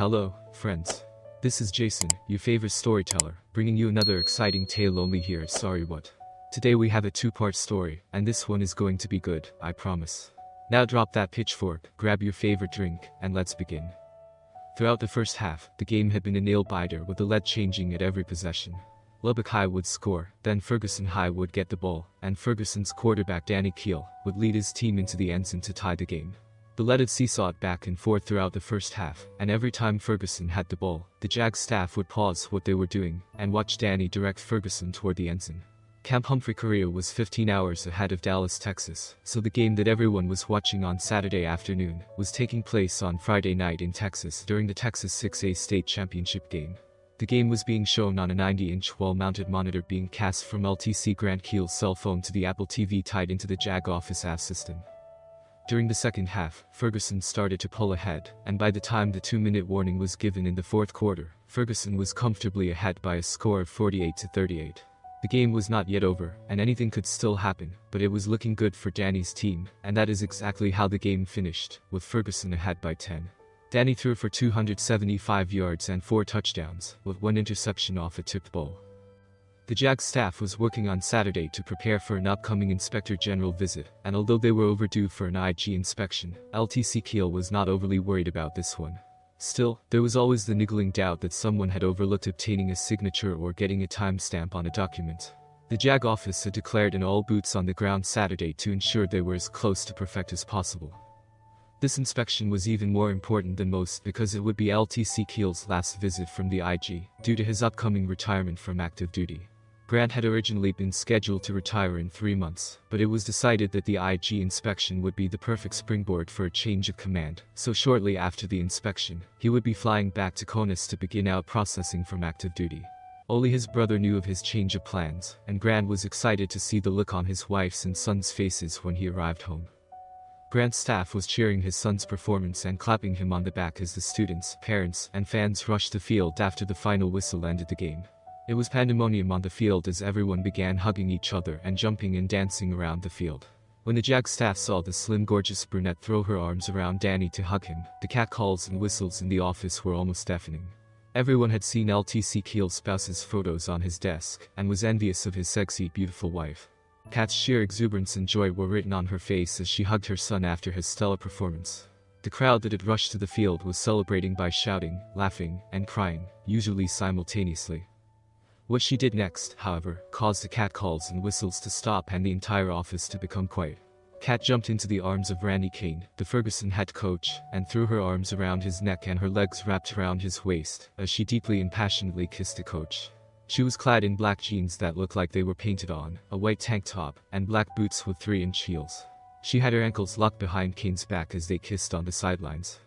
Hello, friends. This is Jason, your favorite storyteller, bringing you another exciting tale only here Sorry What. Today we have a two-part story, and this one is going to be good, I promise. Now drop that pitchfork, grab your favorite drink, and let's begin. Throughout the first half, the game had been a nail-biter with the lead changing at every possession. Lubbock High would score, then Ferguson High would get the ball, and Ferguson's quarterback Danny Keel would lead his team into the end zone to tie the game. The lead had seesawed back and forth throughout the first half, and every time Ferguson had the ball, the Jag staff would pause what they were doing and watch Danny direct Ferguson toward the end zone. Camp Humphrey Korea was 15 hours ahead of Dallas, Texas, so the game that everyone was watching on Saturday afternoon was taking place on Friday night in Texas during the Texas 6A state championship game. The game was being shown on a 90-inch wall-mounted monitor being cast from LTC Grant Keel's cell phone to the Apple TV tied into the JAG office AV system. During the second half, Ferguson started to pull ahead, and by the time the two-minute warning was given in the fourth quarter, Ferguson was comfortably ahead by a score of 48 to 38. The game was not yet over, and anything could still happen, but it was looking good for Danny's team, and that is exactly how the game finished, with Ferguson ahead by 10. Danny threw for 275 yards and 4 touchdowns, with one interception off a tipped ball. The JAG staff was working on Saturday to prepare for an upcoming Inspector General visit, and although they were overdue for an IG inspection, LTC Keel was not overly worried about this one. Still, there was always the niggling doubt that someone had overlooked obtaining a signature or getting a timestamp on a document. The JAG office had declared an all boots on the ground Saturday to ensure they were as close to perfect as possible. This inspection was even more important than most because it would be LTC Keel's last visit from the IG, due to his upcoming retirement from active duty. Grant had originally been scheduled to retire in three months, but it was decided that the IG inspection would be the perfect springboard for a change of command, so shortly after the inspection, he would be flying back to CONUS to begin out processing from active duty. Only his brother knew of his change of plans, and Grant was excited to see the look on his wife's and son's faces when he arrived home. Grant's staff was cheering his son's performance and clapping him on the back as the students, parents, and fans rushed the field after the final whistle ended the game. It was pandemonium on the field as everyone began hugging each other and jumping and dancing around the field. When the JAG staff saw the slim gorgeous brunette throw her arms around Danny to hug him, the catcalls and whistles in the office were almost deafening. Everyone had seen LTC Keel's spouse's photos on his desk and was envious of his sexy, beautiful wife. Cat's sheer exuberance and joy were written on her face as she hugged her son after his stellar performance. The crowd that had rushed to the field was celebrating by shouting, laughing, and crying, usually simultaneously. What she did next, however, caused the catcalls and whistles to stop and the entire office to become quiet. Cat jumped into the arms of Randy Cain, the Ferguson head coach, and threw her arms around his neck and her legs wrapped around his waist as she deeply and passionately kissed the coach. She was clad in black jeans that looked like they were painted on, a white tank top, and black boots with 3-inch heels. She had her ankles locked behind Cain's back as they kissed on the sidelines.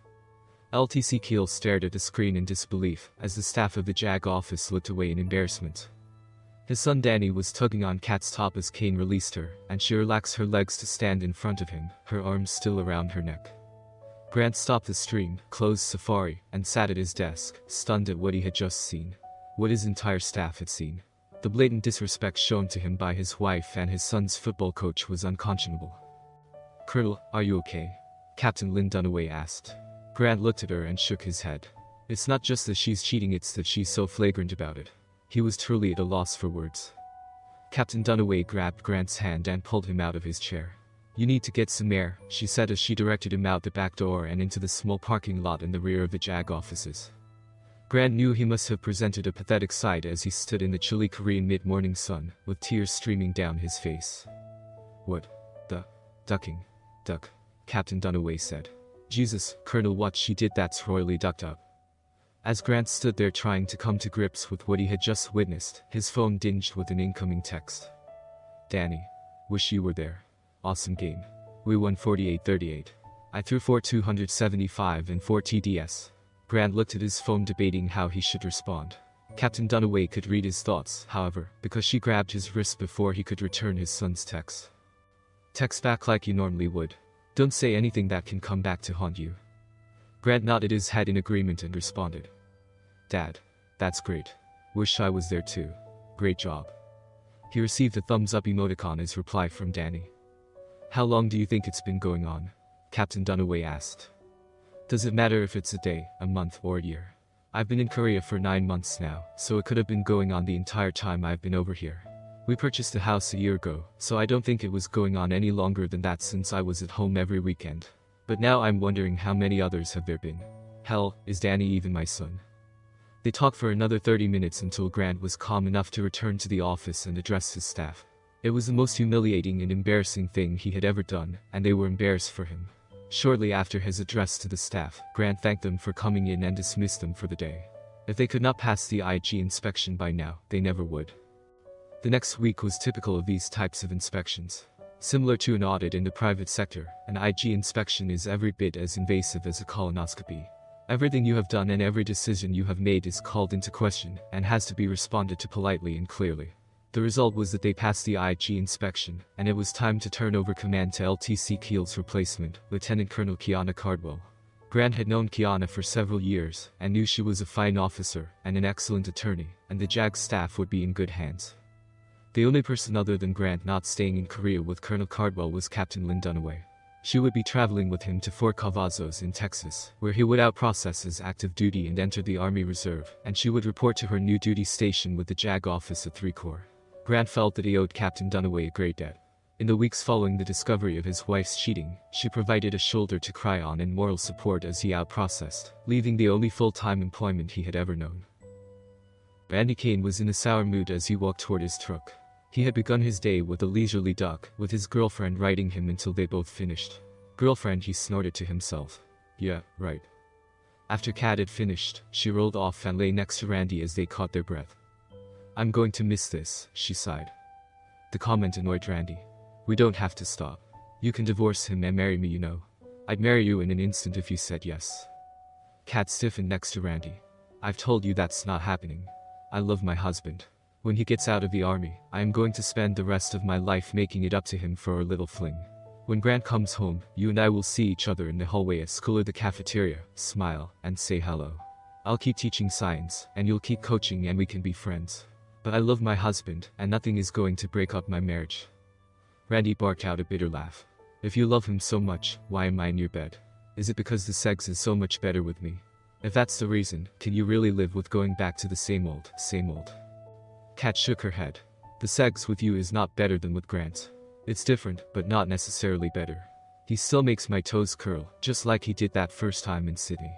LTC Keel stared at the screen in disbelief as the staff of the JAG office looked away in embarrassment. His son Danny was tugging on Cat's top as Cain released her, and she relaxed her legs to stand in front of him, her arms still around her neck. Grant stopped the stream, closed Safari, and sat at his desk, stunned at what he had just seen. What his entire staff had seen. The blatant disrespect shown to him by his wife and his son's football coach was unconscionable. Colonel, are you okay? Captain Lynn Dunaway asked. Grant looked at her and shook his head. It's not just that she's cheating it's that she's so flagrant about it. He was truly at a loss for words. Captain Dunaway grabbed Grant's hand and pulled him out of his chair. You need to get some air, she said as she directed him out the back door and into the small parking lot in the rear of the JAG offices. Grant knew he must have presented a pathetic sight as he stood in the chilly Korean mid-morning sun, with tears streaming down his face. What? The? Ducking. Duck. Captain Dunaway said. Jesus, Colonel what she did that's royally ducked up. As Grant stood there trying to come to grips with what he had just witnessed, his phone dinged with an incoming text. Danny. Wish you were there. Awesome game. We won 48-38. I threw for 275 and 4 TDS. Grant looked at his phone debating how he should respond. Captain Dunaway could read his thoughts, however, because she grabbed his wrist before he could return his son's text. Text back like you normally would. Don't say anything that can come back to haunt you. Grant nodded his head in agreement and responded. Dad. That's great. Wish I was there too. Great job. He received a thumbs up emoticon as reply from Danny. How long do you think it's been going on? Captain Dunaway asked. Does it matter if it's a day, a month, or a year? I've been in Korea for 9 months now, so it could have been going on the entire time I've been over here. We purchased a house a year ago, so I don't think it was going on any longer than that since I was at home every weekend. But now I'm wondering how many others have there been. Hell, is Danny even my son? They talked for another 30 minutes until Grant was calm enough to return to the office and address his staff. It was the most humiliating and embarrassing thing he had ever done, and they were embarrassed for him. Shortly after his address to the staff, Grant thanked them for coming in and dismissed them for the day. If they could not pass the IG inspection by now, they never would. The next week was typical of these types of inspections. Similar to an audit in the private sector, an IG inspection is every bit as invasive as a colonoscopy. Everything you have done and every decision you have made is called into question and has to be responded to politely and clearly. The result was that they passed the IG inspection, and it was time to turn over command to LTC Keel's replacement, Lieutenant Colonel Kiana Cardwell. Grant had known Kiana for several years and knew she was a fine officer and an excellent attorney, and the JAG staff would be in good hands. The only person other than Grant not staying in Korea with Colonel Cardwell was Captain Lynn Dunaway. She would be traveling with him to Fort Cavazos in Texas, where he would outprocess his active duty and enter the Army Reserve, and she would report to her new duty station with the JAG office at 3 Corps. Grant felt that he owed Captain Dunaway a great debt. In the weeks following the discovery of his wife's cheating, she provided a shoulder to cry on and moral support as he outprocessed, leaving the only full-time employment he had ever known. Randy Cain was in a sour mood as he walked toward his truck. He had begun his day with a leisurely duck, with his girlfriend riding him until they both finished. Girlfriend, he snorted to himself. Yeah, right. After Cat had finished, she rolled off and lay next to Randy as they caught their breath. I'm going to miss this, she sighed. The comment annoyed Randy. We don't have to stop. You can divorce him and marry me, you know. I'd marry you in an instant if you said yes. Cat stiffened next to Randy. I've told you that's not happening. I love my husband. When he gets out of the army, I am going to spend the rest of my life making it up to him for a little fling. When Grant comes home, you and I will see each other in the hallway at school or the cafeteria, smile, and say hello. I'll keep teaching science, and you'll keep coaching and we can be friends. But I love my husband, and nothing is going to break up my marriage. Randy barked out a bitter laugh. If you love him so much, why am I in your bed? Is it because the sex is so much better with me? If that's the reason, can you really live with going back to the same old, same old? Cat shook her head. The sex with you is not better than with Grant. It's different, but not necessarily better. He still makes my toes curl, just like he did that first time in Sydney.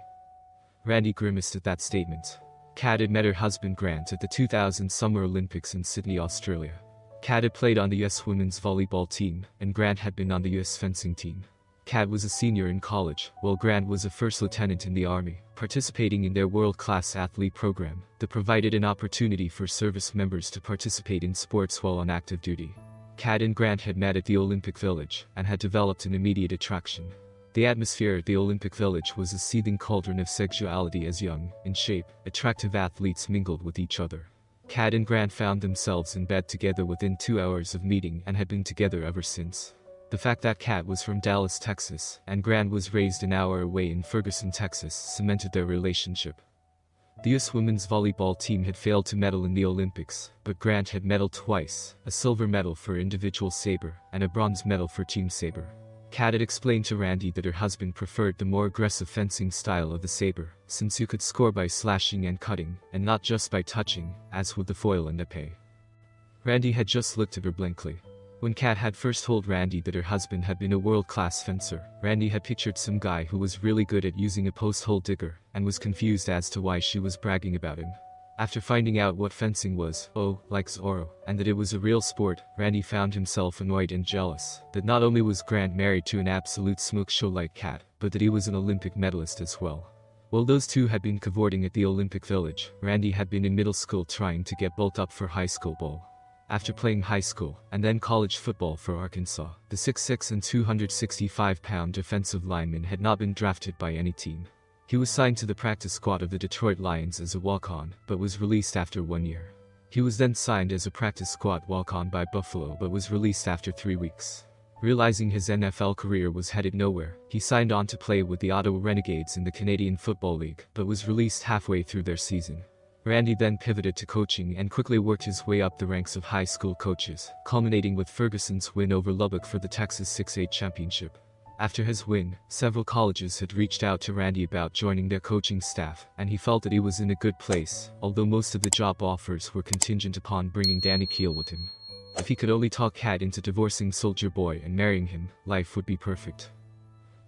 Randy grimaced at that statement. Cat had met her husband Grant at the 2000 Summer Olympics in Sydney, Australia. Cat had played on the US women's volleyball team, and Grant had been on the US fencing team. Cat was a senior in college, while Grant was a first lieutenant in the Army, participating in their world-class athlete program that provided an opportunity for service members to participate in sports while on active duty. Cat and Grant had met at the Olympic Village and had developed an immediate attraction. The atmosphere at the Olympic Village was a seething cauldron of sexuality as young, in shape, attractive athletes mingled with each other. Cat and Grant found themselves in bed together within two hours of meeting and had been together ever since. The fact that Cat was from Dallas, Texas, and Grant was raised an hour away in Ferguson, Texas, cemented their relationship. The US women's volleyball team had failed to medal in the Olympics, but Grant had medaled twice, a silver medal for individual saber, and a bronze medal for team saber. Cat had explained to Randy that her husband preferred the more aggressive fencing style of the saber, since you could score by slashing and cutting, and not just by touching, as with the foil and the epee. Randy had just looked at her blankly, when Cat had first told Randy that her husband had been a world-class fencer, Randy had pictured some guy who was really good at using a post-hole digger, and was confused as to why she was bragging about him. After finding out what fencing was, oh, like Zorro, and that it was a real sport, Randy found himself annoyed and jealous, that not only was Grant married to an absolute smoke show like Cat, but that he was an Olympic medalist as well. While those two had been cavorting at the Olympic Village, Randy had been in middle school trying to get built up for high school ball. After playing high school and then college football for Arkansas, the 6'6 and 265-pound defensive lineman had not been drafted by any team. He was signed to the practice squad of the Detroit Lions as a walk-on, but was released after one year. He was then signed as a practice squad walk-on by Buffalo but was released after three weeks. Realizing his NFL career was headed nowhere, he signed on to play with the Ottawa Renegades in the Canadian Football League, but was released halfway through their season. Randy then pivoted to coaching and quickly worked his way up the ranks of high school coaches, culminating with Ferguson's win over Lubbock for the Texas 6A championship. After his win, several colleges had reached out to Randy about joining their coaching staff, and he felt that he was in a good place, although most of the job offers were contingent upon bringing Danny Keel with him. If he could only talk Cat into divorcing Soldier Boy and marrying him, life would be perfect.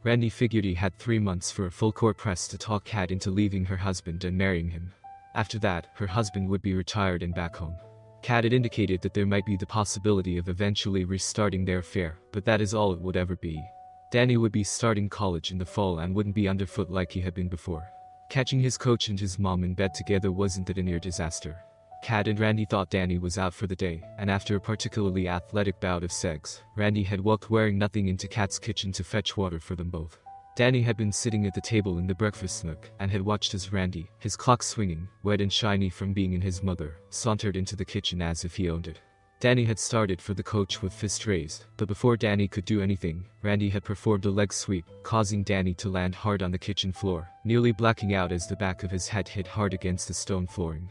Randy figured he had three months for a full court press to talk Cat into leaving her husband and marrying him. After that, her husband would be retired and back home. Cat had indicated that there might be the possibility of eventually restarting their affair, but that is all it would ever be. Danny would be starting college in the fall and wouldn't be underfoot like he had been before. Catching his coach and his mom in bed together wasn't that a near disaster. Cat and Randy thought Danny was out for the day, and after a particularly athletic bout of sex, Randy had walked wearing nothing into Cat's kitchen to fetch water for them both. Danny had been sitting at the table in the breakfast nook and had watched as Randy, his clock swinging, wet and shiny from being in his mother, sauntered into the kitchen as if he owned it. Danny had started for the coach with fist raised, but before Danny could do anything, Randy had performed a leg sweep, causing Danny to land hard on the kitchen floor, nearly blacking out as the back of his head hit hard against the stone flooring.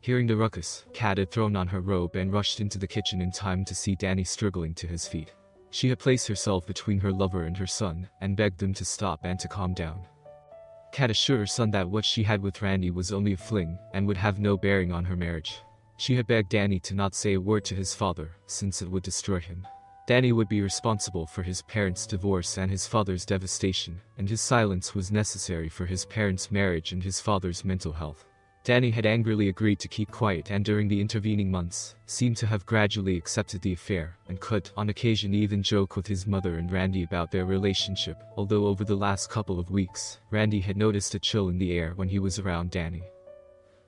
Hearing the ruckus, Cat had thrown on her robe and rushed into the kitchen in time to see Danny struggling to his feet. She had placed herself between her lover and her son, and begged them to stop and to calm down. Cat assured her son that what she had with Randy was only a fling, and would have no bearing on her marriage. She had begged Danny to not say a word to his father, since it would destroy him. Danny would be responsible for his parents' divorce and his father's devastation, and his silence was necessary for his parents' marriage and his father's mental health. Danny had angrily agreed to keep quiet and during the intervening months, seemed to have gradually accepted the affair, and could, on occasion even joke with his mother and Randy about their relationship, although over the last couple of weeks, Randy had noticed a chill in the air when he was around Danny.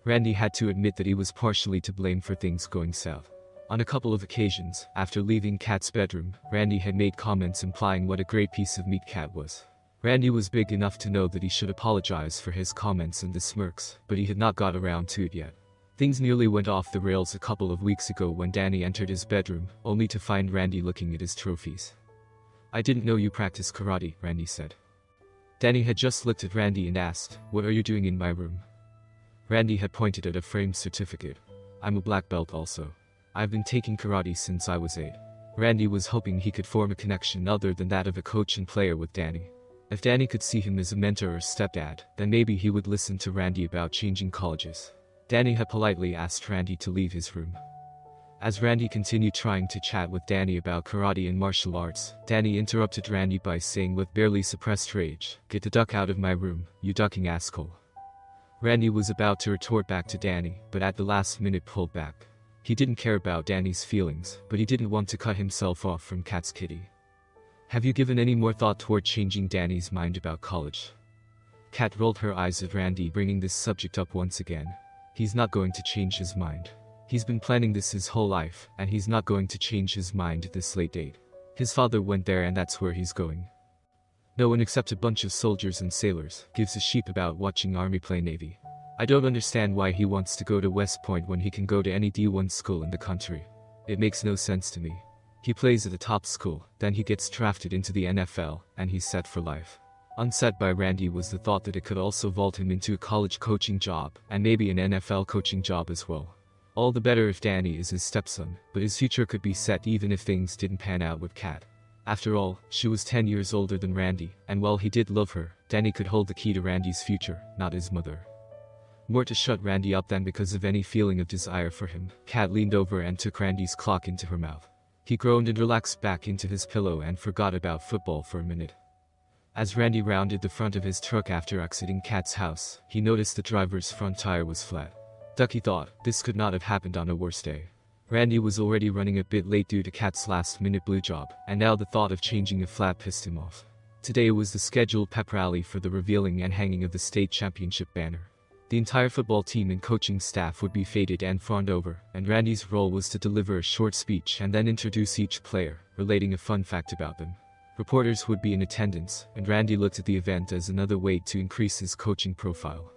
Randy had to admit that he was partially to blame for things going south. On a couple of occasions, after leaving Cat's bedroom, Randy had made comments implying what a great piece of meat Cat was. Randy was big enough to know that he should apologize for his comments and the smirks, but he had not got around to it yet. Things nearly went off the rails a couple of weeks ago when Danny entered his bedroom, only to find Randy looking at his trophies. I didn't know you practice karate, Randy said. Danny had just looked at Randy and asked, What are you doing in my room? Randy had pointed at a framed certificate. I'm a black belt also. I've been taking karate since I was 8. Randy was hoping he could form a connection other than that of a coach and player with Danny. If Danny could see him as a mentor or stepdad, then maybe he would listen to Randy about changing colleges. Danny had politely asked Randy to leave his room. As Randy continued trying to chat with Danny about karate and martial arts, Danny interrupted Randy by saying with barely suppressed rage, Get the duck out of my room, you ducking asshole. Randy was about to retort back to Danny, but at the last minute pulled back. He didn't care about Danny's feelings, but he didn't want to cut himself off from Cat's kitty. Have you given any more thought toward changing Danny's mind about college? Cat rolled her eyes at Randy bringing this subject up once again. He's not going to change his mind. He's been planning this his whole life, and he's not going to change his mind this late date. His father went there and that's where he's going. No one except a bunch of soldiers and sailors gives a sheep about watching Army play Navy. I don't understand why he wants to go to West Point when he can go to any D1 school in the country. It makes no sense to me. He plays at a top school, then he gets drafted into the NFL, and he's set for life. Unset by Randy was the thought that it could also vault him into a college coaching job, and maybe an NFL coaching job as well. All the better if Danny is his stepson, but his future could be set even if things didn't pan out with Cat. After all, she was 10 years older than Randy, and while he did love her, Danny could hold the key to Randy's future, not his mother. More to shut Randy up than because of any feeling of desire for him, Cat leaned over and took Randy's clock into her mouth. He groaned and relaxed back into his pillow and forgot about football for a minute. As Randy rounded the front of his truck after exiting Cat's house, he noticed the driver's front tire was flat. Ducky thought, this could not have happened on a worse day. Randy was already running a bit late due to Cat's last-minute blue job, and now the thought of changing a flat pissed him off. Today was the scheduled pep rally for the revealing and hanging of the state championship banner. The entire football team and coaching staff would be faded and fawned over, and Randy's role was to deliver a short speech and then introduce each player, relating a fun fact about them. Reporters would be in attendance, and Randy looked at the event as another way to increase his coaching profile.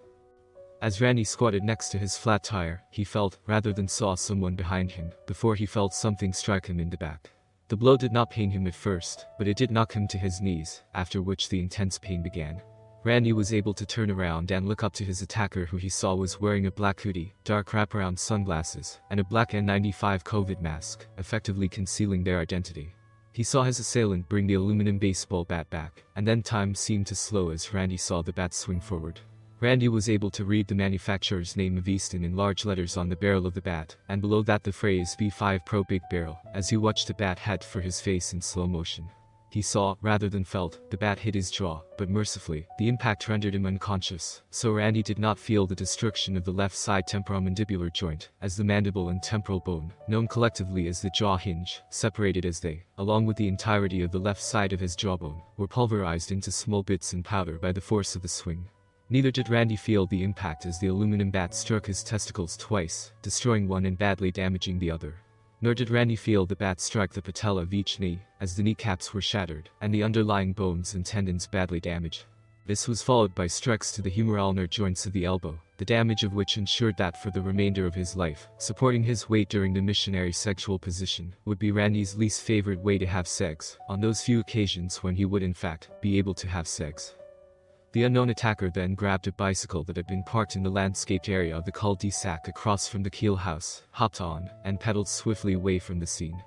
As Randy squatted next to his flat tire, he felt, rather than saw someone behind him, before he felt something strike him in the back. The blow did not pain him at first, but it did knock him to his knees, after which the intense pain began. Randy was able to turn around and look up to his attacker who he saw was wearing a black hoodie, dark wraparound sunglasses, and a black N95 COVID mask, effectively concealing their identity. He saw his assailant bring the aluminum baseball bat back, and then time seemed to slow as Randy saw the bat swing forward. Randy was able to read the manufacturer's name of Easton in large letters on the barrel of the bat, and below that the phrase V5 Pro Big Barrel, as he watched the bat head for his face in slow motion. He saw, rather than felt, the bat hit his jaw, but mercifully, the impact rendered him unconscious, so Randy did not feel the destruction of the left side temporomandibular joint, as the mandible and temporal bone, known collectively as the jaw hinge, separated as they, along with the entirety of the left side of his jawbone, were pulverized into small bits and powder by the force of the swing. Neither did Randy feel the impact as the aluminum bat struck his testicles twice, destroying one and badly damaging the other. Nor did Randy feel the bat strike the patella of each knee, as the kneecaps were shattered, and the underlying bones and tendons badly damaged. This was followed by strikes to the humeral nerve joints of the elbow, the damage of which ensured that for the remainder of his life, supporting his weight during the missionary sexual position would be Randy's least favorite way to have sex, on those few occasions when he would in fact be able to have sex. The unknown attacker then grabbed a bicycle that had been parked in the landscaped area of the cul-de-sac across from the Keel house, hopped on, and pedaled swiftly away from the scene.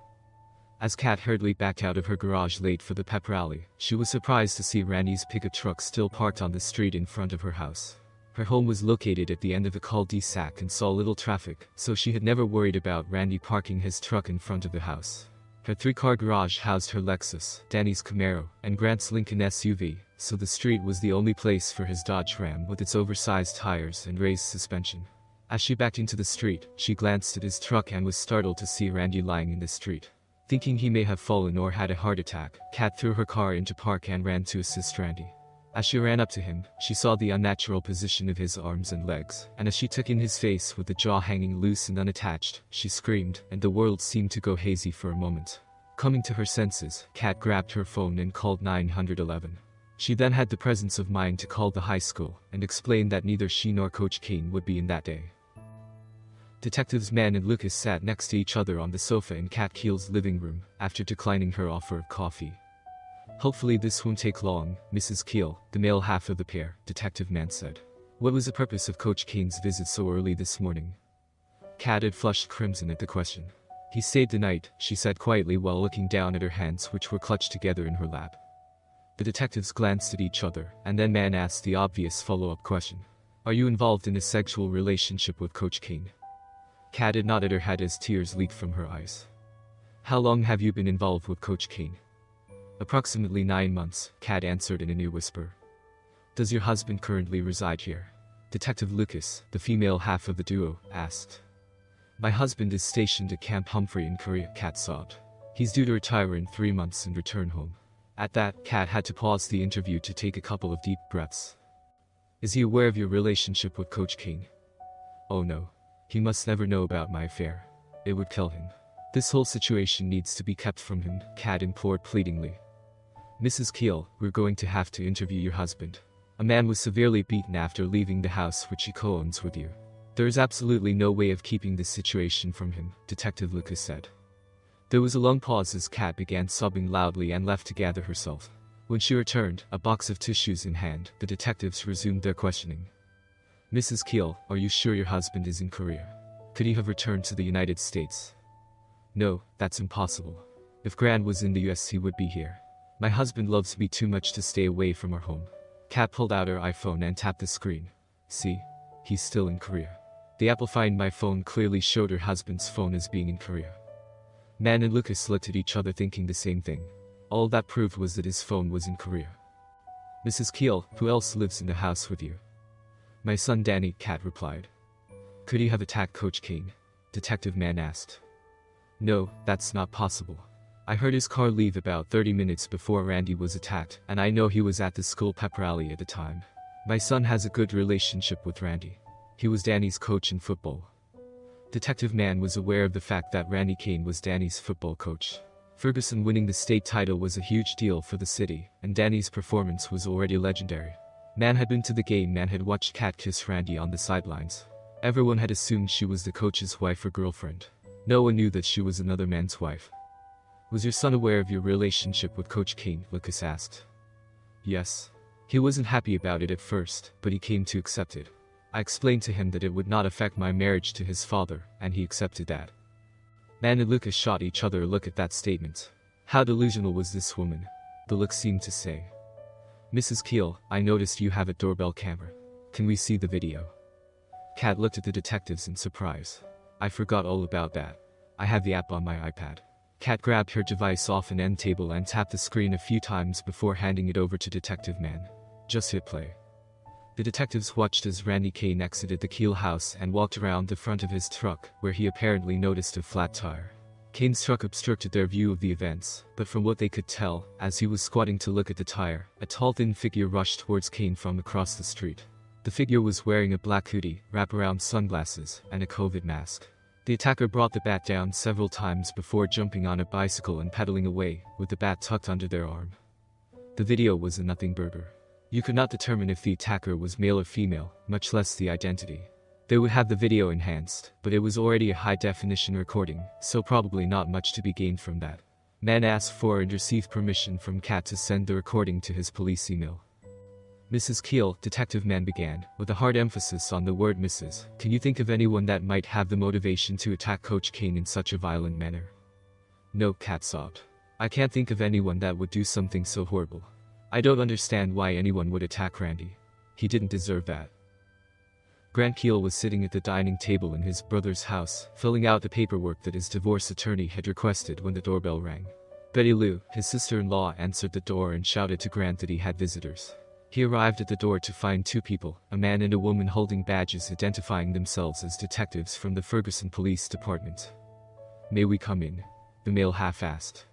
As Cat hurriedly backed out of her garage late for the pep rally, she was surprised to see Randy's pickup truck still parked on the street in front of her house. Her home was located at the end of the cul-de-sac and saw little traffic, so she had never worried about Randy parking his truck in front of the house. Her three-car garage housed her Lexus, Danny's Camaro, and Grant's Lincoln SUV, so the street was the only place for his Dodge Ram with its oversized tires and raised suspension. As she backed into the street, she glanced at his truck and was startled to see Randy lying in the street. Thinking he may have fallen or had a heart attack, Cat threw her car into park and ran to assist Randy. As she ran up to him, she saw the unnatural position of his arms and legs, and as she took in his face with the jaw hanging loose and unattached, she screamed, and the world seemed to go hazy for a moment. Coming to her senses, Cat grabbed her phone and called 911. She then had the presence of mind to call the high school and explain that neither she nor Coach Cain would be in that day. Detectives Mann and Lucas sat next to each other on the sofa in Cat Keel's living room after declining her offer of coffee. Hopefully this won't take long, Mrs. Keel, the male half of the pair, Detective Mann said. What was the purpose of Coach Cain's visit so early this morning? Cat had flushed crimson at the question. He stayed the night, she said quietly while looking down at her hands which were clutched together in her lap. The detectives glanced at each other, and then Mann asked the obvious follow-up question. Are you involved in a sexual relationship with Coach Cain? Cat had nodded her head as tears leaked from her eyes. How long have you been involved with Coach Cain? Approximately nine months, Cat answered in a new whisper. Does your husband currently reside here? Detective Lucas, the female half of the duo, asked. My husband is stationed at Camp Humphrey in Korea, Cat sobbed. He's due to retire in three months and return home. At that, Cat had to pause the interview to take a couple of deep breaths. Is he aware of your relationship with Coach Cain? Oh no. He must never know about my affair. It would kill him. This whole situation needs to be kept from him, Cat implored pleadingly. Mrs. Keel, we're going to have to interview your husband. A man was severely beaten after leaving the house which he co-owns with you. There is absolutely no way of keeping this situation from him, Detective Lucas said. There was a long pause as Cat began sobbing loudly and left to gather herself. When she returned, a box of tissues in hand, the detectives resumed their questioning. Mrs. Keel, are you sure your husband is in Korea? Could he have returned to the United States? No, that's impossible. If Grant was in the US he would be here. My husband loves me too much to stay away from our home. Cat pulled out her iPhone and tapped the screen. See? He's still in Korea. The Apple Find My phone clearly showed her husband's phone as being in Korea. Mann and Lucas looked at each other thinking the same thing. All that proved was that his phone was in Korea. Mrs. Keel, who else lives in the house with you? My son Danny, Cat replied. Could he have attacked Coach Cain? Detective Mann asked. No, that's not possible. I heard his car leave about 30 minutes before Randy was attacked, and I know he was at the school pep rally at the time. My son has a good relationship with Randy. He was Danny's coach in football. Detective Mann was aware of the fact that Randy Cain was Danny's football coach. Ferguson winning the state title was a huge deal for the city, and Danny's performance was already legendary. Mann had been to the game and had watched Cat kiss Randy on the sidelines. Everyone had assumed she was the coach's wife or girlfriend. No one knew that she was another man's wife. Was your son aware of your relationship with Coach Cain? Lucas asked. Yes. He wasn't happy about it at first, but he came to accept it. I explained to him that it would not affect my marriage to his father, and he accepted that. Mann and Lucas shot each other a look at that statement. How delusional was this woman? The look seemed to say. Mrs. Keel, I noticed you have a doorbell camera. Can we see the video? Cat looked at the detectives in surprise. I forgot all about that. I have the app on my iPad. Cat grabbed her device off an end table and tapped the screen a few times before handing it over to Detective Mann. Just hit play. The detectives watched as Randy Cain exited the Keel house and walked around the front of his truck, where he apparently noticed a flat tire. Cain's truck obstructed their view of the events, but from what they could tell, as he was squatting to look at the tire, a tall thin figure rushed towards Cain from across the street. The figure was wearing a black hoodie, wraparound sunglasses, and a COVID mask. The attacker brought the bat down several times before jumping on a bicycle and pedaling away, with the bat tucked under their arm. The video was a nothing burger. You could not determine if the attacker was male or female, much less the identity. They would have the video enhanced, but it was already a high-definition recording, so probably not much to be gained from that. Mann asked for and received permission from Cat to send the recording to his police email. Mrs. Keel, Detective Mann began, with a hard emphasis on the word Mrs. Can you think of anyone that might have the motivation to attack Coach Cain in such a violent manner? No, Cat sobbed. I can't think of anyone that would do something so horrible. I don't understand why anyone would attack Randy. He didn't deserve that. Grant Keel was sitting at the dining table in his brother's house, filling out the paperwork that his divorce attorney had requested when the doorbell rang. Betty Lou, his sister-in-law, answered the door and shouted to Grant that he had visitors. He arrived at the door to find two people, a man and a woman holding badges identifying themselves as detectives from the Ferguson Police Department. May we come in? The male half asked.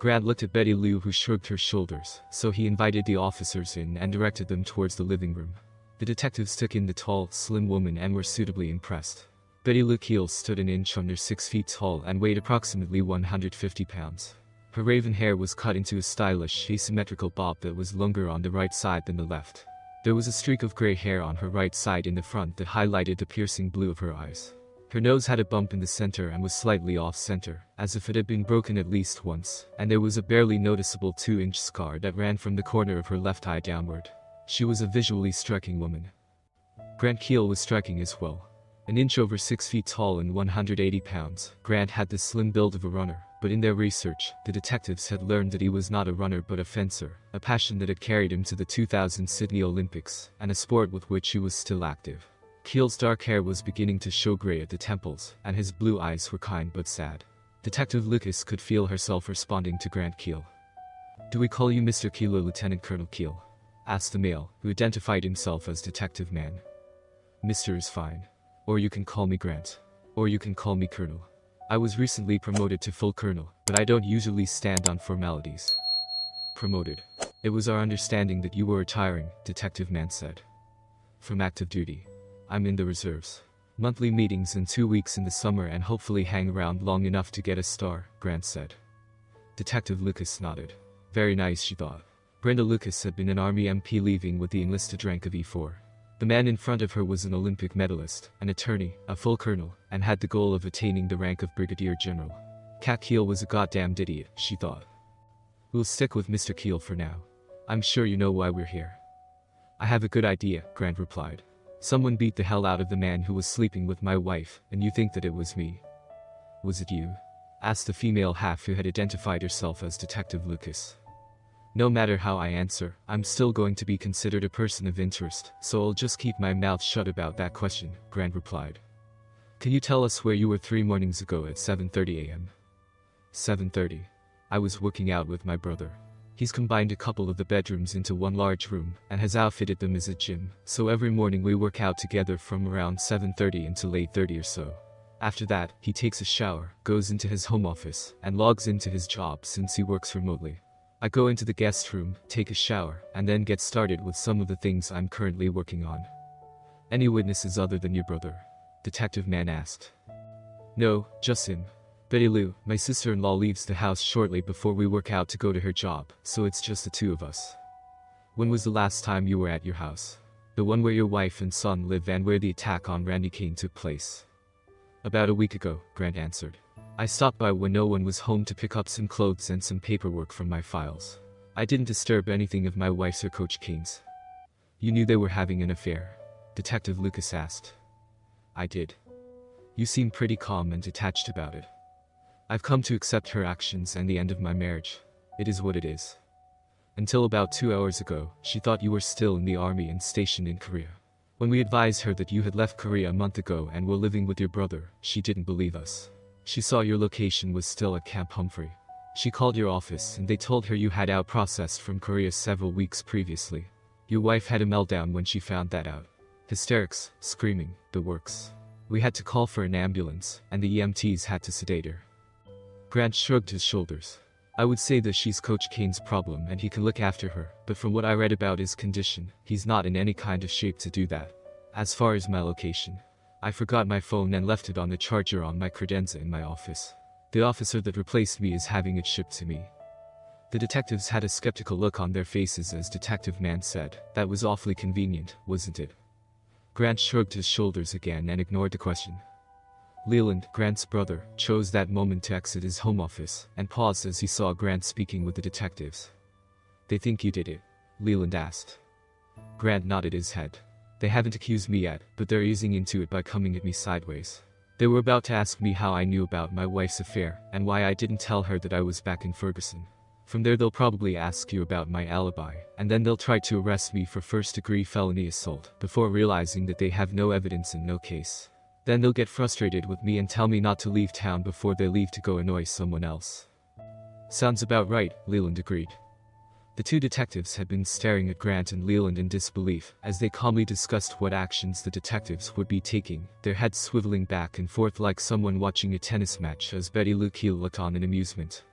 Grant looked at Betty Lou who shrugged her shoulders, so he invited the officers in and directed them towards the living room. The detectives took in the tall, slim woman and were suitably impressed. Betty Lou Keel stood an inch under 6 feet tall and weighed approximately 150 pounds. Her raven hair was cut into a stylish, asymmetrical bob that was longer on the right side than the left. There was a streak of gray hair on her right side in the front that highlighted the piercing blue of her eyes. Her nose had a bump in the center and was slightly off-center, as if it had been broken at least once, and there was a barely noticeable 2-inch scar that ran from the corner of her left eye downward. She was a visually striking woman. Grant Keel was striking as well. An inch over 6 feet tall and 180 pounds, Grant had the slim build of a runner, but in their research, the detectives had learned that he was not a runner but a fencer, a passion that had carried him to the 2000 Sydney Olympics, and a sport with which he was still active. Keel's dark hair was beginning to show gray at the temples, and his blue eyes were kind but sad. Detective Lucas could feel herself responding to Grant Keel. Do we call you Mr. Keel or Lieutenant Colonel Keel? asked the male, who identified himself as Detective Mann. Mr. is fine. Or you can call me Grant. Or you can call me Colonel. I was recently promoted to full colonel, but I don't usually stand on formalities. Promoted. It was our understanding that you were retiring, Detective Mann said. From active duty. I'm in the reserves. Monthly meetings in two weeks in the summer and hopefully hang around long enough to get a star, Grant said. Detective Lucas nodded. Very nice, she thought. Brenda Lucas had been an Army MP leaving with the enlisted rank of E4. The man in front of her was an Olympic medalist, an attorney, a full colonel, and had the goal of attaining the rank of brigadier general. Cat Keel was a goddamned idiot, she thought. We'll stick with Mr. Keel for now. I'm sure you know why we're here. I have a good idea, Grant replied. Someone beat the hell out of the man who was sleeping with my wife, and you think that it was me. Was it you? asked the female half who had identified herself as Detective Lucas. No matter how I answer, I'm still going to be considered a person of interest, so I'll just keep my mouth shut about that question, Grant replied. Can you tell us where you were three mornings ago at 7.30 am? 7.30. I was working out with my brother. He's combined a couple of the bedrooms into one large room, and has outfitted them as a gym, so every morning we work out together from around 7.30 until 8.30 or so. After that, he takes a shower, goes into his home office, and logs into his job since he works remotely. I go into the guest room, take a shower, and then get started with some of the things I'm currently working on. Any witnesses other than your brother? Detective Mann asked. No, just him. Betty Lou, my sister-in-law leaves the house shortly before we work out to go to her job, so it's just the two of us. When was the last time you were at your house? The one where your wife and son live and where the attack on Randy Cain took place. About a week ago, Grant answered. I stopped by when no one was home to pick up some clothes and some paperwork from my files. I didn't disturb anything of my wife's or Coach Cain's. You knew they were having an affair? Detective Lucas asked. I did. You seem pretty calm and detached about it. I've come to accept her actions and the end of my marriage. It is what it is. Until about two hours ago, she thought you were still in the army and stationed in Korea. When we advised her that you had left Korea a month ago and were living with your brother, she didn't believe us. She saw your location was still at Camp Humphrey. She called your office and they told her you had out processed from Korea several weeks previously. Your wife had a meltdown when she found that out. Hysterics, screaming, the works. We had to call for an ambulance, and the EMTs had to sedate her. Grant shrugged his shoulders. I would say that she's Coach Cain's problem and he can look after her, but from what I read about his condition, he's not in any kind of shape to do that. As far as my location, I forgot my phone and left it on the charger on my credenza in my office. The officer that replaced me is having it shipped to me. The detectives had a skeptical look on their faces as Detective Mann said, that was awfully convenient, wasn't it? Grant shrugged his shoulders again and ignored the question. Leland, Grant's brother, chose that moment to exit his home office and paused as he saw Grant speaking with the detectives. They think you did it? Leland asked. Grant nodded his head. They haven't accused me yet, but they're easing into it by coming at me sideways. They were about to ask me how I knew about my wife's affair and why I didn't tell her that I was back in Ferguson. From there they'll probably ask you about my alibi, and then they'll try to arrest me for first-degree felony assault, before realizing that they have no evidence and no case. Then they'll get frustrated with me and tell me not to leave town before they leave to go annoy someone else. Sounds about right, Leland agreed. The two detectives had been staring at Grant and Leland in disbelief as they calmly discussed what actions the detectives would be taking, their heads swiveling back and forth like someone watching a tennis match as Betty Lou Keel looked on in amusement.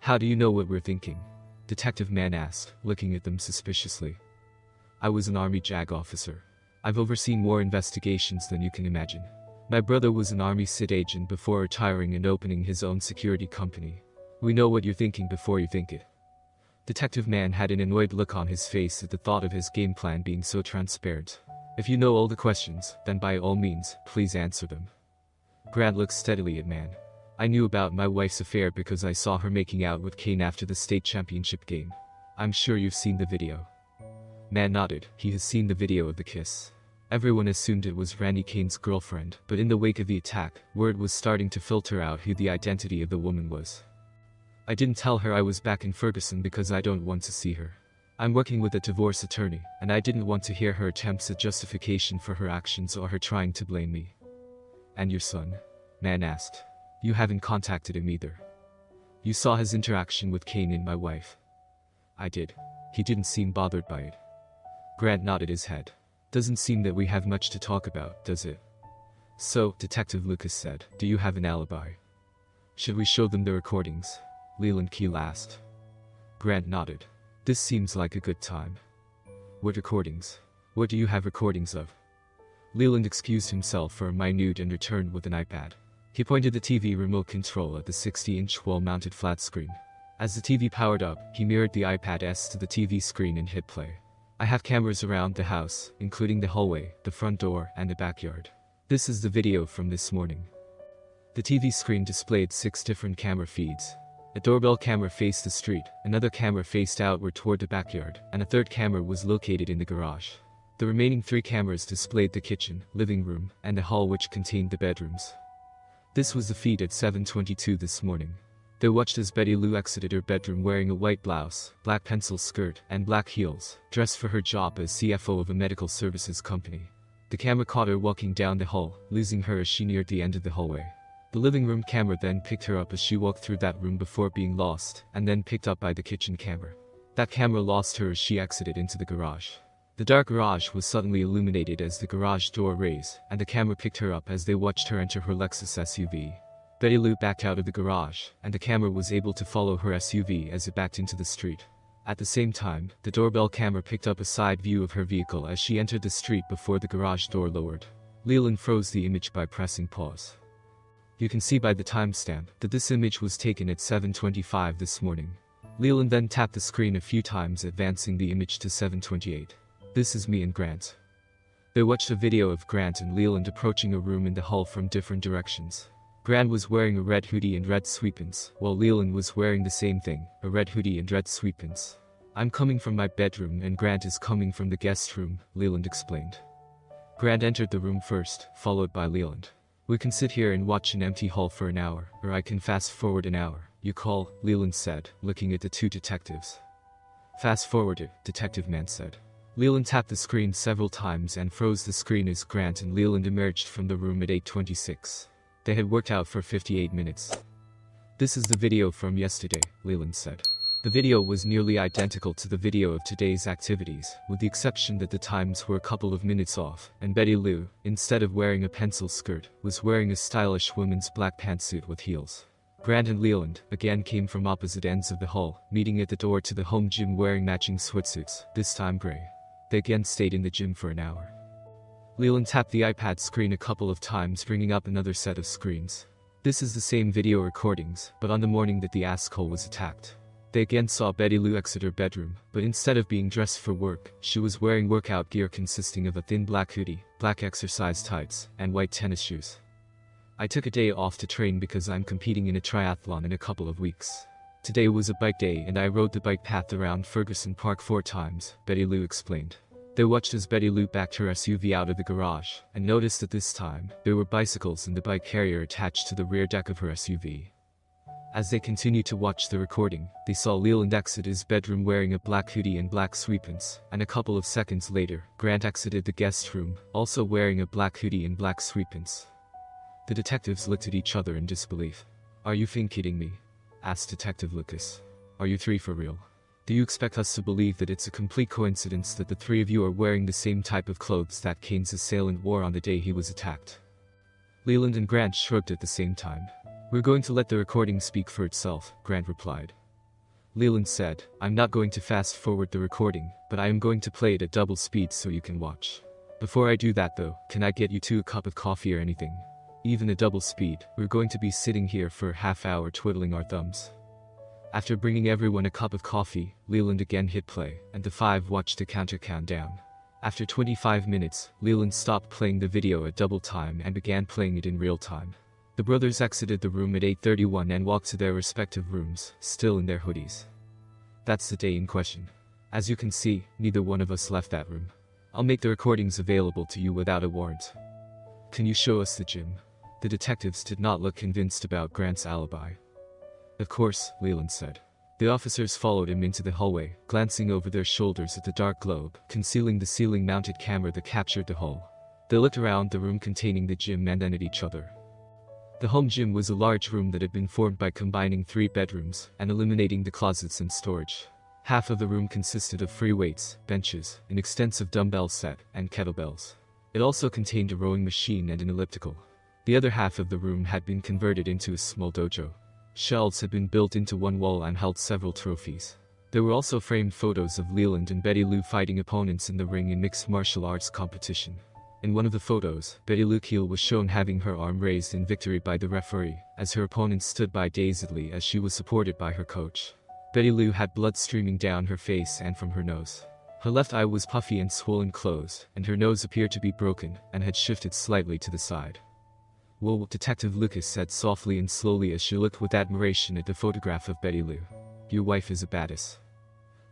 How do you know what we're thinking? Detective Mann asked, looking at them suspiciously. I was an Army JAG officer. I've overseen more investigations than you can imagine. My brother was an Army CID agent before retiring and opening his own security company. We know what you're thinking before you think it. Detective Mann had an annoyed look on his face at the thought of his game plan being so transparent. If you know all the questions, then by all means, please answer them. Grant looked steadily at Mann. I knew about my wife's affair because I saw her making out with Cain after the state championship game. I'm sure you've seen the video. Mann nodded, he has seen the video of the kiss. Everyone assumed it was Randy Cain's girlfriend, but in the wake of the attack, word was starting to filter out who the identity of the woman was. I didn't tell her I was back in Ferguson because I don't want to see her. I'm working with a divorce attorney, and I didn't want to hear her attempts at justification for her actions or her trying to blame me. And your son? Mann asked. You haven't contacted him either. You saw his interaction with Cain and my wife. I did. He didn't seem bothered by it. Grant nodded his head. Doesn't seem that we have much to talk about, does it? So, Detective Lucas said, do you have an alibi? Should we show them the recordings? Leland Keel asked. Grant nodded. This seems like a good time. What recordings? What do you have recordings of? Leland excused himself for a minute and returned with an iPad. He pointed the TV remote control at the 60-inch wall-mounted flat screen. As the TV powered up, he mirrored the iPad S to the TV screen and hit play. I have cameras around the house, including the hallway, the front door, and the backyard. This is the video from this morning. The TV screen displayed six different camera feeds. A doorbell camera faced the street, another camera faced outward toward the backyard, and a third camera was located in the garage. The remaining three cameras displayed the kitchen, living room, and the hall which contained the bedrooms. This was the feed at 7.22 this morning. They watched as Betty Lou exited her bedroom wearing a white blouse, black pencil skirt, and black heels, dressed for her job as CFO of a medical services company. The camera caught her walking down the hall, losing her as she neared the end of the hallway. The living room camera then picked her up as she walked through that room before being lost, and then picked up by the kitchen camera. That camera lost her as she exited into the garage. The dark garage was suddenly illuminated as the garage door raised, and the camera picked her up as they watched her enter her Lexus SUV. Betty Lou backed out of the garage, and the camera was able to follow her SUV as it backed into the street. At the same time, the doorbell camera picked up a side view of her vehicle as she entered the street before the garage door lowered. Leland froze the image by pressing pause. You can see by the timestamp that this image was taken at 7.25 this morning. Leland then tapped the screen a few times advancing the image to 7.28. This is me and Grant. They watched a video of Grant and Leland approaching a room in the hall from different directions. Grant was wearing a red hoodie and red sweatpants, while Leland was wearing the same thing, a red hoodie and red sweatpants. I'm coming from my bedroom and Grant is coming from the guest room, Leland explained. Grant entered the room first, followed by Leland. We can sit here and watch an empty hall for an hour, or I can fast forward an hour. You call, Leland said, looking at the two detectives. Fast forward it, Detective Mann said. Leland tapped the screen several times and froze the screen as Grant and Leland emerged from the room at 8.26. They had worked out for 58 minutes. This is the video from yesterday, Leland said. The video was nearly identical to the video of today's activities, with the exception that the times were a couple of minutes off, and Betty Lou, instead of wearing a pencil skirt, was wearing a stylish woman's black pantsuit with heels. Grant and Leland, again came from opposite ends of the hall, meeting at the door to the home gym wearing matching sweatsuits, this time gray. They again stayed in the gym for an hour. Leland tapped the iPad screen a couple of times bringing up another set of screens. This is the same video recordings, but on the morning that the asshole was attacked. They again saw Betty Lou exit her bedroom, but instead of being dressed for work, she was wearing workout gear consisting of a thin black hoodie, black exercise tights, and white tennis shoes. I took a day off to train because I'm competing in a triathlon in a couple of weeks. Today was a bike day and I rode the bike path around Ferguson Park four times, Betty Lou explained. They watched as Betty Lou backed her SUV out of the garage, and noticed that this time, there were bicycles in the bike carrier attached to the rear deck of her SUV. As they continued to watch the recording, they saw Leland exit his bedroom wearing a black hoodie and black sweatpants, and a couple of seconds later, Grant exited the guest room, also wearing a black hoodie and black sweatpants. The detectives looked at each other in disbelief. Are you fin kidding me? asked Detective Lucas. Are you three for real? Do you expect us to believe that it's a complete coincidence that the three of you are wearing the same type of clothes that Cain's assailant wore on the day he was attacked? Leland and Grant shrugged at the same time. We're going to let the recording speak for itself, Grant replied. Leland said, I'm not going to fast forward the recording, but I am going to play it at double speed so you can watch. Before I do that though, can I get you two a cup of coffee or anything? Even at double speed, we're going to be sitting here for a half hour twiddling our thumbs. After bringing everyone a cup of coffee, Leland again hit play, and the five watched the counter count down. After 25 minutes, Leland stopped playing the video at double time and began playing it in real time. The brothers exited the room at 8.31 and walked to their respective rooms, still in their hoodies. That's the day in question. As you can see, neither one of us left that room. I'll make the recordings available to you without a warrant. Can you show us the gym? The detectives did not look convinced about Grant's alibi. Of course, Leland said. The officers followed him into the hallway, glancing over their shoulders at the dark globe, concealing the ceiling-mounted camera that captured the hall. They looked around the room containing the gym and then at each other. The home gym was a large room that had been formed by combining three bedrooms and eliminating the closets and storage. Half of the room consisted of free weights, benches, an extensive dumbbell set, and kettlebells. It also contained a rowing machine and an elliptical. The other half of the room had been converted into a small dojo. Shelves had been built into one wall and held several trophies. There were also framed photos of Leland and Betty Lou fighting opponents in the ring in mixed martial arts competition. In one of the photos, Betty Lou Keel was shown having her arm raised in victory by the referee, as her opponent stood by dazedly as she was supported by her coach. Betty Lou had blood streaming down her face and from her nose. Her left eye was puffy and swollen closed, and her nose appeared to be broken and had shifted slightly to the side. Well, Detective Lucas said softly and slowly as she looked with admiration at the photograph of Betty Lou. Your wife is a badass.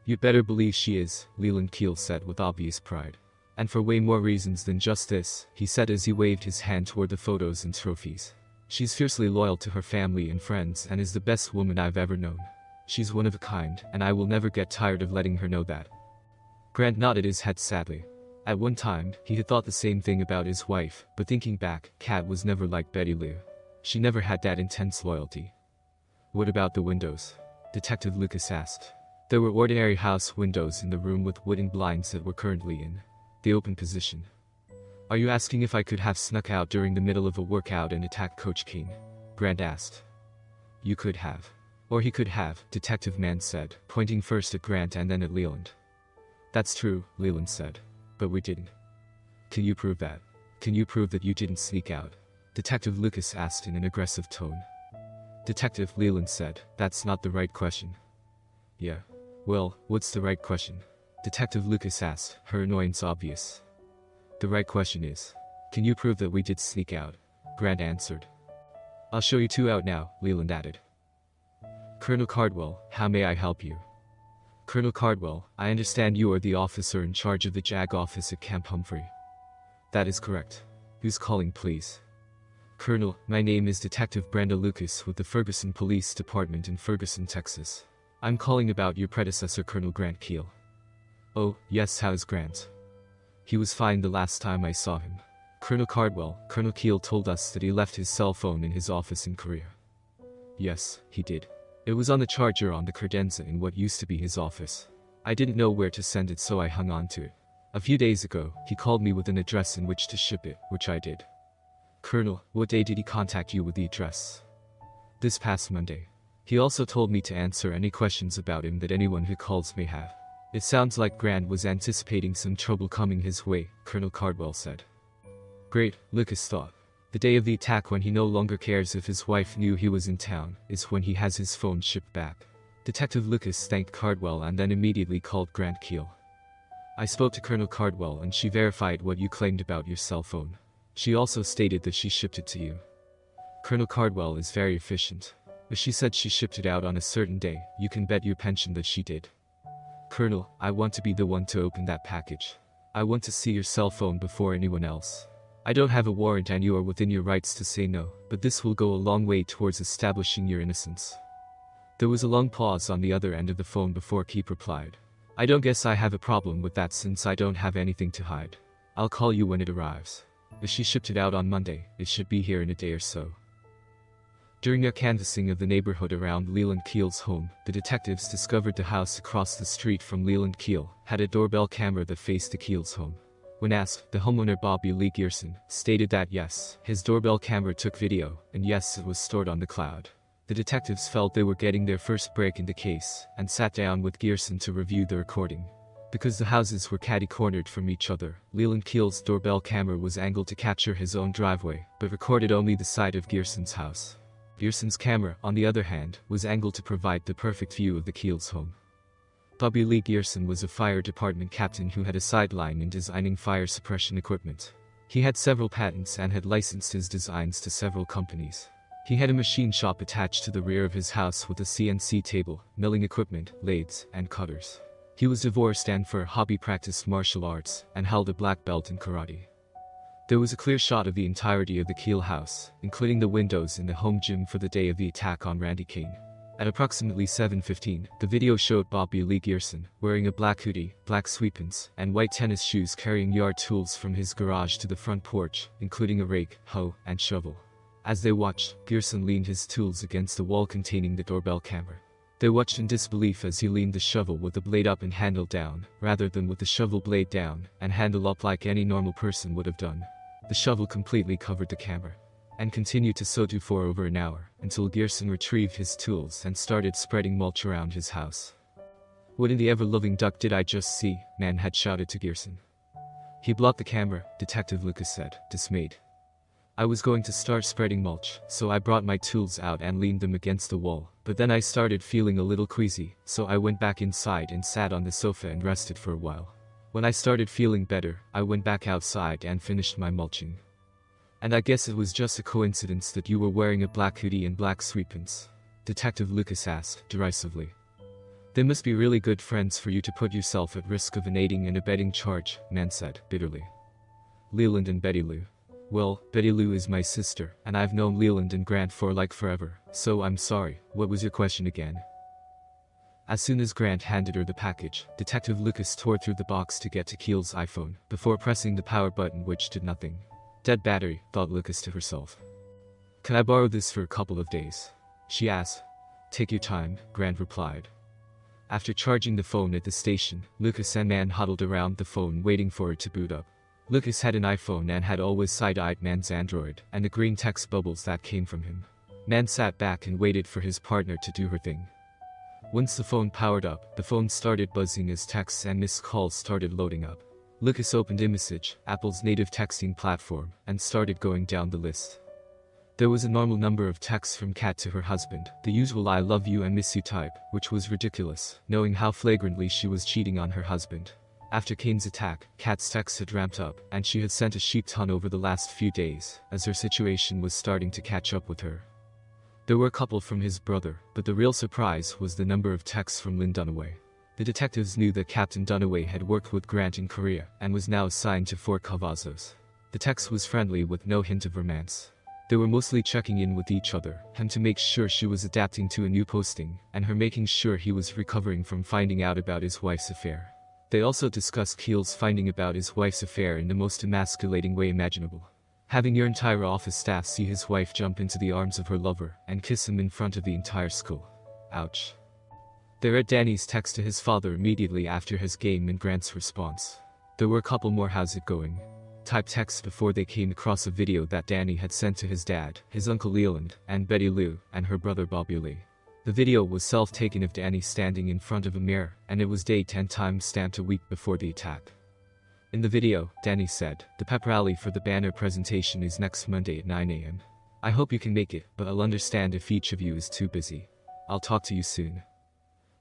You'd better believe she is, Leland Keel said with obvious pride. And for way more reasons than just this, he said as he waved his hand toward the photos and trophies. She's fiercely loyal to her family and friends and is the best woman I've ever known. She's one of a kind, and I will never get tired of letting her know that. Grant nodded his head sadly. At one time, he had thought the same thing about his wife, but thinking back, Cat was never like Betty Lou. She never had that intense loyalty. What about the windows? Detective Lucas asked. There were ordinary house windows in the room with wooden blinds that were currently in the open position. Are you asking if I could have snuck out during the middle of a workout and attacked Coach Cain? Grant asked. You could have. Or he could have, Detective Mann said, pointing first at Grant and then at Leland. That's true, Leland said. But we didn't. Can you prove that? Can you prove that you didn't sneak out? Detective Lucas asked in an aggressive tone. Detective Leland said, that's not the right question. Yeah. Well, what's the right question? Detective Lucas asked, her annoyance obvious. The right question is, can you prove that we did sneak out? Grant answered. I'll show you two out now, Leland added. Colonel Cardwell, how may I help you? Colonel Cardwell, I understand you are the officer in charge of the JAG office at Camp Humphrey. That is correct. Who's calling, please? Colonel, my name is Detective Brenda Lucas with the Ferguson Police Department in Ferguson, Texas. I'm calling about your predecessor, Colonel Grant Keel. Oh, yes, how's Grant? He was fine the last time I saw him. Colonel Cardwell, Colonel Keel told us that he left his cell phone in his office in Korea. Yes, he did. It was on the charger on the credenza in what used to be his office. I didn't know where to send it so I hung on to it. A few days ago, he called me with an address in which to ship it, which I did. Colonel, what day did he contact you with the address? This past Monday. He also told me to answer any questions about him that anyone who calls may have. It sounds like Grant was anticipating some trouble coming his way, Colonel Cardwell said. Great, Lucas thought. The day of the attack when he no longer cares if his wife knew he was in town is when he has his phone shipped back. Detective Lucas thanked Cardwell and then immediately called Grant Keel. I spoke to Colonel Cardwell and she verified what you claimed about your cell phone. She also stated that she shipped it to you. Colonel Cardwell is very efficient. If she said she shipped it out on a certain day, you can bet your pension that she did. Colonel, I want to be the one to open that package. I want to see your cell phone before anyone else. I don't have a warrant and you are within your rights to say no, but this will go a long way towards establishing your innocence. There was a long pause on the other end of the phone before Keel replied. I don't guess I have a problem with that since I don't have anything to hide. I'll call you when it arrives. If she shipped it out on Monday, it should be here in a day or so. During a canvassing of the neighborhood around Leland Keel's home, the detectives discovered the house across the street from Leland Keel had a doorbell camera that faced the Keel's home. When asked, the homeowner Bobby Lee Gearson stated that yes, his doorbell camera took video, and yes, it was stored on the cloud. The detectives felt they were getting their first break in the case, and sat down with Gearson to review the recording. Because the houses were catty-cornered from each other, Leland Keel's doorbell camera was angled to capture his own driveway, but recorded only the side of Gearson's house. Gearson's camera, on the other hand, was angled to provide the perfect view of the Keel's home. Bobby Lee Gearson was a fire department captain who had a sideline in designing fire suppression equipment. He had several patents and had licensed his designs to several companies. He had a machine shop attached to the rear of his house with a CNC table, milling equipment, lathes, and cutters. He was divorced and for hobby practiced martial arts and held a black belt in karate. There was a clear shot of the entirety of the Keel house, including the windows in the home gym for the day of the attack on Randy Cain. At approximately 7.15, the video showed Bobby Lee Gearson, wearing a black hoodie, black sweatpants, and white tennis shoes carrying yard tools from his garage to the front porch, including a rake, hoe, and shovel. As they watched, Gearson leaned his tools against the wall containing the doorbell camera. They watched in disbelief as he leaned the shovel with the blade up and handle down, rather than with the shovel blade down and handle up like any normal person would have done. The shovel completely covered the camera, and continued to so do for over an hour, until Gearson retrieved his tools and started spreading mulch around his house. What in the ever-loving duck did I just see? Mann had shouted to Gearson. He blocked the camera, Detective Lucas said, dismayed. I was going to start spreading mulch, so I brought my tools out and leaned them against the wall, but then I started feeling a little queasy, so I went back inside and sat on the sofa and rested for a while. When I started feeling better, I went back outside and finished my mulching. And I guess it was just a coincidence that you were wearing a black hoodie and black sweatpants. Detective Lucas asked, derisively. They must be really good friends for you to put yourself at risk of an aiding and abetting charge, Mann said, bitterly. Leland and Betty Lou. Well, Betty Lou is my sister, and I've known Leland and Grant for like forever, so I'm sorry, what was your question again? As soon as Grant handed her the package, Detective Lucas tore through the box to get to Keel's iPhone, before pressing the power button which did nothing. Dead battery, thought Lucas to herself. Can I borrow this for a couple of days? She asked. Take your time, Grant replied. After charging the phone at the station, Lucas and Mann huddled around the phone waiting for it to boot up. Lucas had an iPhone and had always side-eyed Mann's Android and the green text bubbles that came from him. Mann sat back and waited for his partner to do her thing. Once the phone powered up, the phone started buzzing as texts and missed calls started loading up. Lucas opened iMessage, Apple's native texting platform, and started going down the list. There was a normal number of texts from Cat to her husband, the usual I love you and miss you type, which was ridiculous, knowing how flagrantly she was cheating on her husband. After Cain's attack, Cat's texts had ramped up, and she had sent a sheep ton over the last few days, as her situation was starting to catch up with her. There were a couple from his brother, but the real surprise was the number of texts from Lynn Dunaway. The detectives knew that Captain Dunaway had worked with Grant in Korea and was now assigned to Fort Cavazos. The text was friendly with no hint of romance. They were mostly checking in with each other, him to make sure she was adapting to a new posting, and her making sure he was recovering from finding out about his wife's affair. They also discussed Keel's finding about his wife's affair in the most emasculating way imaginable. Having your entire office staff see his wife jump into the arms of her lover and kiss him in front of the entire school. Ouch. They read Danny's text to his father immediately after his game and Grant's response. There were a couple more how's it going type texts before they came across a video that Danny had sent to his dad, his uncle Leland, and Betty Lou, and her brother Bobby Lee. The video was self-taken of Danny standing in front of a mirror, and it was date 10 times stamped a week before the attack. In the video, Danny said, the pep rally for the banner presentation is next Monday at 9 am. I hope you can make it, but I'll understand if each of you is too busy. I'll talk to you soon.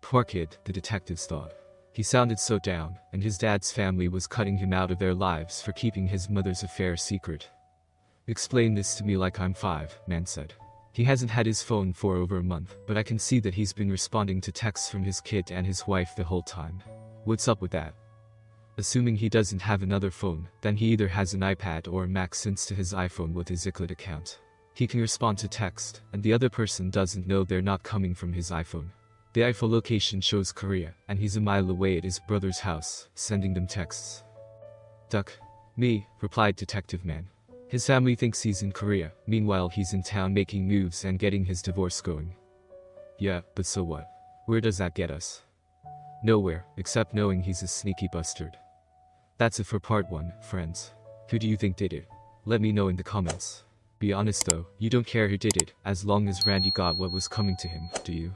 Poor kid, the detectives thought. He sounded so down, and his dad's family was cutting him out of their lives for keeping his mother's affair secret. Explain this to me like I'm five, Mann said. He hasn't had his phone for over a month, but I can see that he's been responding to texts from his kid and his wife the whole time. What's up with that? Assuming he doesn't have another phone, then he either has an iPad or a Mac since to his iPhone with his iCloud account. He can respond to text, and the other person doesn't know they're not coming from his iPhone. The iPhone location shows Korea, and he's a mile away at his brother's house, sending them texts. Duck. Me, replied Detective Mann. His family thinks he's in Korea, meanwhile he's in town making moves and getting his divorce going. Yeah, but so what? Where does that get us? Nowhere, except knowing he's a sneaky bastard. That's it for part 1, friends. Who do you think did it? Let me know in the comments. Be honest though, you don't care who did it, as long as Randy got what was coming to him, do you?